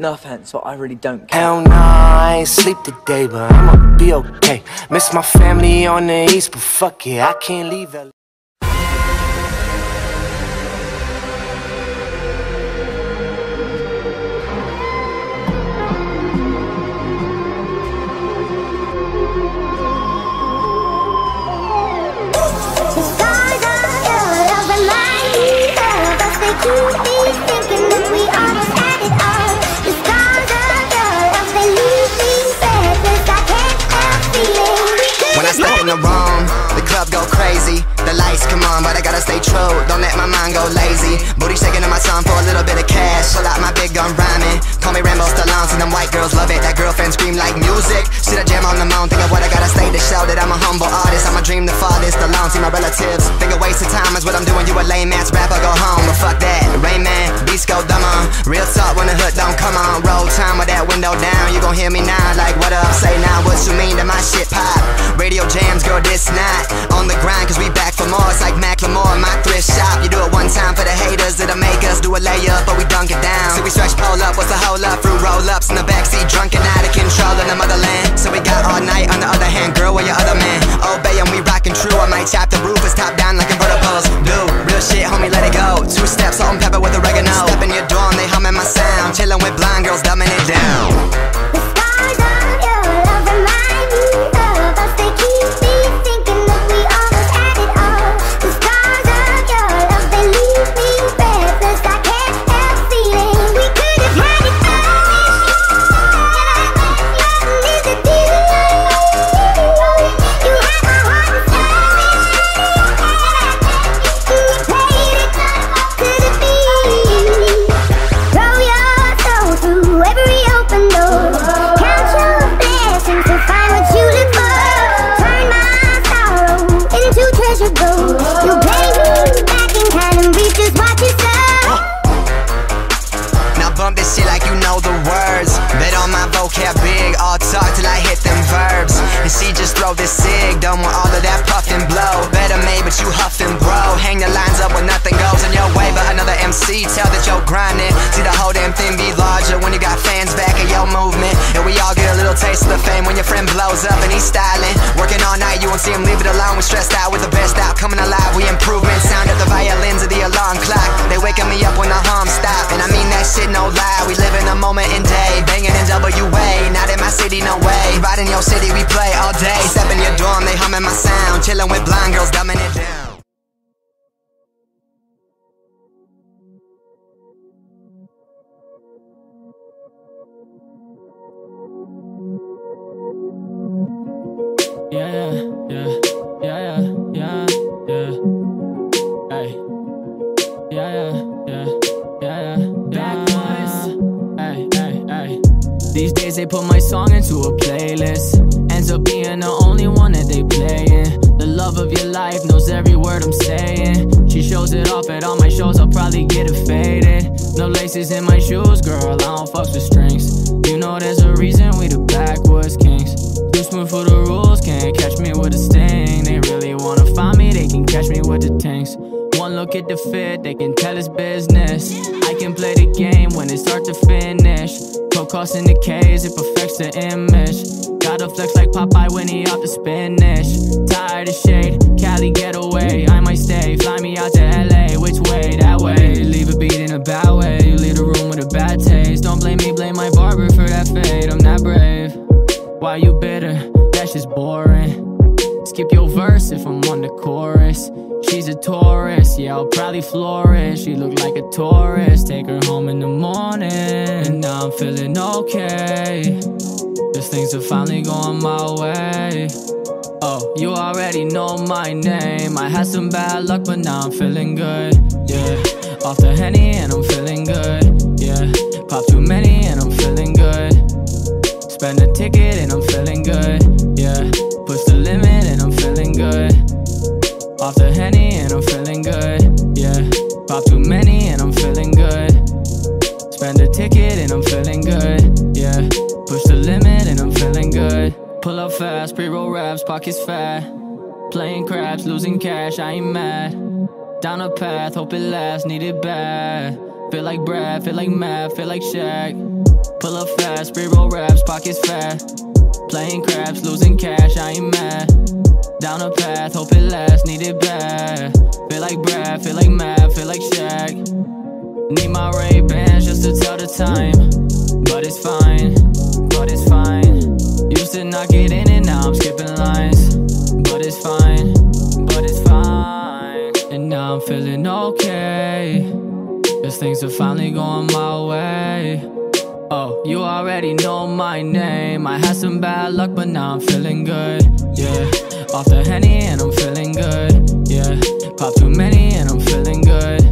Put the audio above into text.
No offense, but I really don't care. Hell nah, I ain't sleep today, but I'ma be okay. Miss my family on the east, but fuck it, I can't leave LA. The in the the club go crazy. The lights come on, but I gotta stay true. Don't let my mind go lazy. Booty shaking in my song for a little bit of cash. Pull out my big gun rhyming. Call me Rambo Stallone, see them white girls love it. That girlfriend scream like music. See the jam on the moon, think of what I gotta say to show that I'm a humble artist. I'm a dream the farthest alone. See my relatives, think a waste of time is what I'm doing. You a lame ass rapper, go home. But fuck that, Rain Man, beats go. Real talk when the hood don't come on. Roll time with that window down. You gon' hear me now, like what up? Say now, what you mean to my shit pop? Radio jams, girl, this night. On the grind, cause we back for more. It's like Macklemore, my thrift shop. You do it one time for the haters that'll make us do a layup, but we dunk it down. You. Now bump this shit like you know the words. Bet on my vocab big, all talk till I hit them verbs. And she just throw this cig, done with all of that puff and blow. Better made, but you huffing, bro. Hang the lines up when nothing goes in your way, but another MC tell that you're grinding. See the whole damn thing be blows up and he's styling. Working all night, you won't see him leave it alone. We stressed out with the best out, coming alive. We improvement. Sound of the violins of the alarm clock. They waking me up when the hum stop. And I mean that shit no lie. We live in a moment in day. Banging in WA. Not in my city, no way. In your city, we play all day. Step in your dorm, they humming my sound. Chilling with blind girls, dumbing it down. Yeah, yeah, yeah, yeah, yeah, yeah, yeah. Hey. Yeah, yeah, yeah, yeah, yeah, yeah. Hey, hey, hey. These days they put my song into a playlist. Ends up being the only one that they playing. The love of your life knows every word I'm saying. She shows it off at all my shows, I'll probably get it faded. No laces in my shoes, girl, I don't fucks with strings. You know there's a reason we the backwoods fit, they can tell it's business. I can play the game when it's start to finish. Cost in the K's, it perfects the image. Gotta flex like Popeye when he off the spinach. Tired of shade, Cali getaway. I might stay, fly me out to LA. Which way? That way. Leave a beat in a bad way. You leave the room with a bad taste. Don't blame me, blame my barber for that fade. I'm not brave. Why you bitter? That's just boring. Skip your verse if I'm on the chorus. A tourist, yeah, I'll probably flourish. She look like a tourist. Take her home in the morning. And now I'm feeling okay. Cause things are finally going my way. Oh, you already know my name. I had some bad luck, but now I'm feeling good. Yeah, off the henny Off the henny and I'm feeling good. Yeah, pop too many and I'm feeling good. Spend a ticket and I'm feeling good. Yeah, push the limit and I'm feeling good. Pull up fast, pre-roll raps, pockets fat. Playing craps, losing cash, I ain't mad. Down a path, hope it lasts, need it bad. Feel like Brad, feel like Matt, feel like Shaq. Pull up fast, pre-roll raps, pockets fat. Playing craps, losing cash, I ain't mad. Down a path, hope it lasts, need it bad. Feel like Brad, feel like Matt, feel like Shaq. Need my Ray Bans just to tell the time. But it's fine, but it's fine. Used to knock it in and now I'm skipping lines. But it's fine, but it's fine. And now I'm feeling okay. Cause things are finally going my way. Oh, you already know my name. I had some bad luck, but now I'm feeling good. Yeah, off the henny and I'm feeling good. Yeah, pop too many and I'm feeling good.